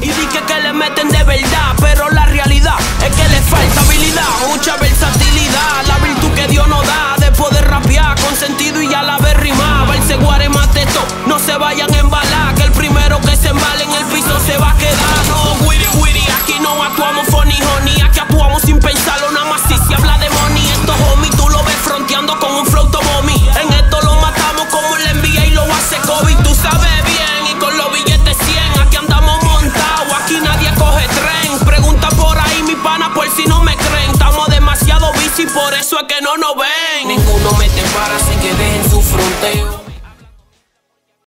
Y dije que le meten de verdad. que no nos ven. Ninguno me para así que dejen su fronteo.